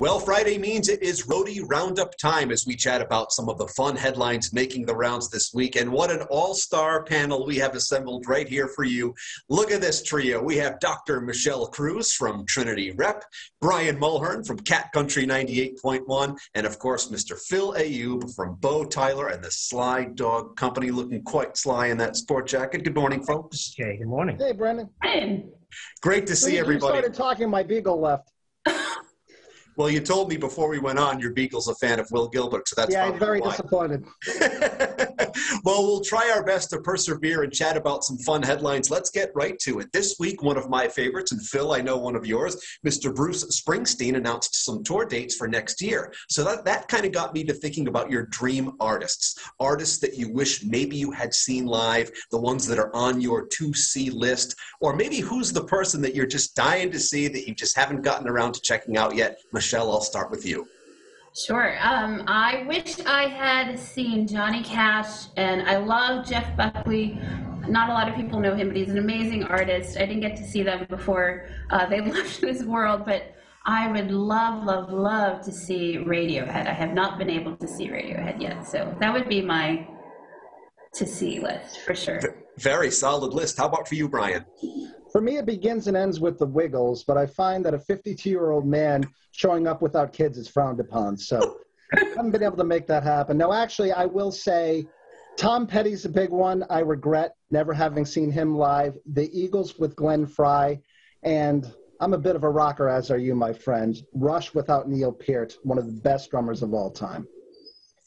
Well, Friday means it is Rhody Roundup time as we chat about some of the fun headlines making the rounds this week. And what an all star panel we have assembled right here for you. Look at this trio. We have Dr. Michelle Cruz from Trinity Rep, Brian Mulhern from Cat Country 98.1, and of course, Mr. Phil Ayoub from Bo Tyler and the Sly Dog Company, looking quite sly in that sport jacket. Good morning, folks. Okay, good morning. Hey, Brendan. Great to see everybody. You started talking, my beagle left. Well, you told me before we went on your Beagle's a fan of Will Gilbert, so that's yeah, I'm very why. disappointed. well, we'll try our best to persevere and chat about some fun headlines. Let's get right to it. This week, one of my favorites, and Phil, I know one of yours, Mr. Bruce Springsteen announced some tour dates for next year. So that, that kind of got me to thinking about your dream artists, artists that you wish maybe you had seen live, the ones that are on your to see list, or maybe who's the person that you're just dying to see that you just haven't gotten around to checking out yet. Michelle, I'll start with you. Sure. Um, I wish I had seen Johnny Cash, and I love Jeff Buckley. Not a lot of people know him, but he's an amazing artist. I didn't get to see them before uh, they left this world, but I would love, love, love to see Radiohead. I have not been able to see Radiohead yet, so that would be my to see list for sure. Very solid list. How about for you, Brian? For me, it begins and ends with the Wiggles, but I find that a 52 year old man showing up without kids is frowned upon. So I haven't been able to make that happen. No, actually, I will say Tom Petty's a big one. I regret never having seen him live. The Eagles with Glenn Frey, and I'm a bit of a rocker, as are you, my friend. Rush without Neil Peart, one of the best drummers of all time.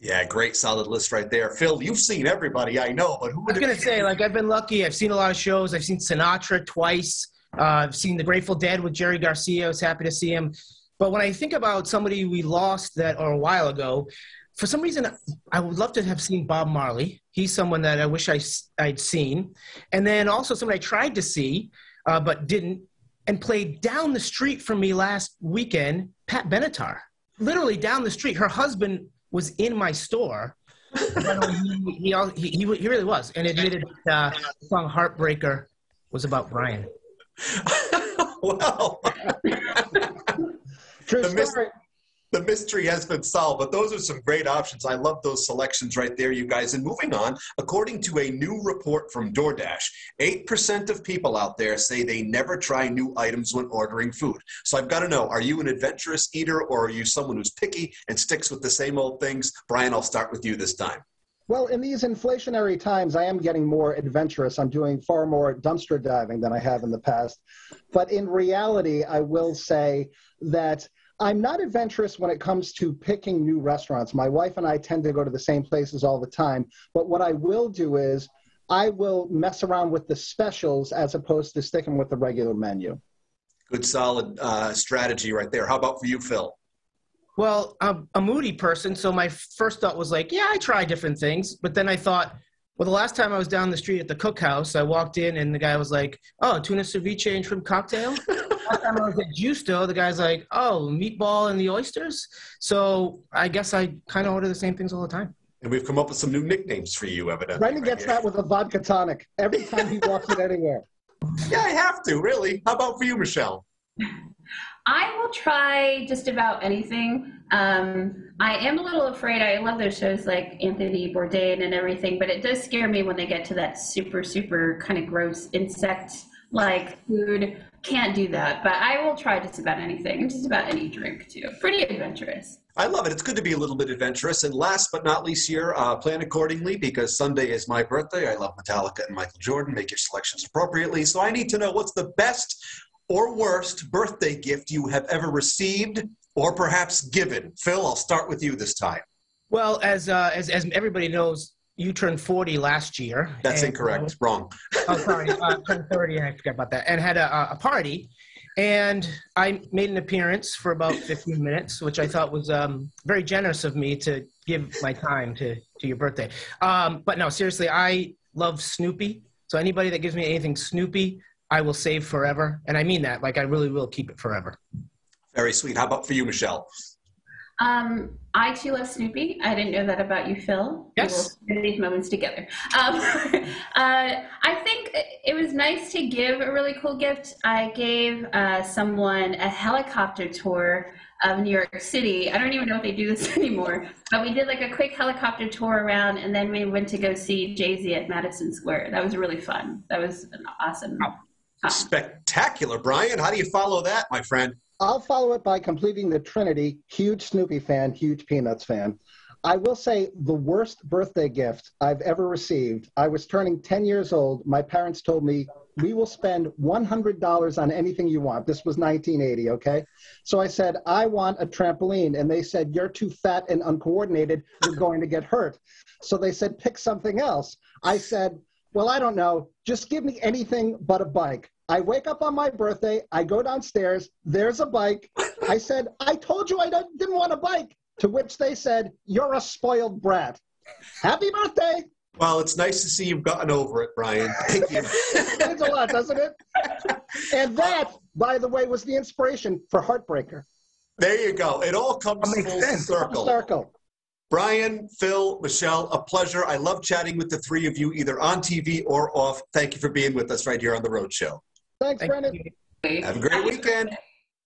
Yeah, great solid list right there. Phil, you've seen everybody I know, but who I was going to say, like, I've been lucky. I've seen a lot of shows. I've seen Sinatra twice. Uh, I've seen The Grateful Dead with Jerry Garcia. I was happy to see him. But when I think about somebody we lost that or a while ago, for some reason, I would love to have seen Bob Marley. He's someone that I wish I, I'd seen. And then also someone I tried to see, uh, but didn't, and played down the street from me last weekend, Pat Benatar. Literally down the street. Her husband was in my store. he, he, he, he, really was, and admitted that uh, the song "Heartbreaker" was about Brian. well, true story the mystery has been solved. But those are some great options. I love those selections right there, you guys. And moving on, according to a new report from DoorDash, 8% of people out there say they never try new items when ordering food. So I've got to know are you an adventurous eater or are you someone who's picky and sticks with the same old things? Brian, I'll start with you this time. Well, in these inflationary times, I am getting more adventurous. I'm doing far more dumpster diving than I have in the past. But in reality, I will say that I'm not adventurous when it comes to picking new restaurants. My wife and I tend to go to the same places all the time. But what I will do is I will mess around with the specials as opposed to sticking with the regular menu. Good, solid uh, strategy right there. How about for you, Phil? Well, I'm a moody person, so my first thought was like, yeah, I try different things. But then I thought, well, the last time I was down the street at the cookhouse, I walked in and the guy was like, oh, tuna ceviche and shrimp cocktail. last time I was at Justo, the guy's like, "Oh, meatball and the oysters." So I guess I kind of order the same things all the time. And we've come up with some new nicknames for you, evidently. Brendan right gets here. that with a vodka tonic every time he walks it anywhere. Yeah, I have to, really. How about for you, Michelle? I will try just about anything. Um, I am a little afraid. I love those shows like Anthony Bourdain and everything, but it does scare me when they get to that super, super kind of gross insect like food. Can't do that, but I will try just about anything, just about any drink too. Pretty adventurous. I love it. It's good to be a little bit adventurous. And last but not least here, uh, plan accordingly because Sunday is my birthday. I love Metallica and Michael Jordan. Make your selections appropriately. So I need to know what's the best or worst birthday gift you have ever received or perhaps given. Phil, I'll start with you this time. Well, as uh, as, as everybody knows, you turned 40 last year. That's and, incorrect. Uh, Wrong. oh, sorry. I turned 30 and I forgot about that. And had a, a, party. And I made an appearance for about 15 minutes, which I thought was um, very generous of me to give my time to, to your birthday. Um, but no, seriously, I love Snoopy. So anybody that gives me anything Snoopy, I will save forever. And I mean that. Like, I really will keep it forever. Very sweet. How about for you, Michelle? Um, I too love Snoopy. I didn't know that about you, Phil. Yes. We will these moments together. Um, uh, I think it was nice to give a really cool gift. I gave uh, someone a helicopter tour of New York City. I don't even know if they do this anymore, but we did like a quick helicopter tour around, and then we went to go see Jay Z at Madison Square. That was really fun. That was an awesome. Spectacular, Brian. How do you follow that, my friend? I'll follow it by completing the Trinity. Huge Snoopy fan, huge Peanuts fan. I will say the worst birthday gift I've ever received. I was turning 10 years old. My parents told me, we will spend $100 on anything you want. This was 1980, okay? So I said, I want a trampoline. And they said, You're too fat and uncoordinated. You're going to get hurt. So they said, Pick something else. I said, Well, I don't know. Just give me anything but a bike. I wake up on my birthday. I go downstairs. There's a bike. I said, I told you I didn't want a bike. To which they said, You're a spoiled brat. Happy birthday. Well, it's nice to see you've gotten over it, Brian. Thank you. Means a lot, doesn't it? And that, by the way, was the inspiration for Heartbreaker. There you go. It all comes full circle. Circle. Brian, Phil, Michelle, a pleasure. I love chatting with the three of you, either on TV or off. Thank you for being with us right here on the Rhode Show. Thanks, Thank Brennan. you. Have a great weekend.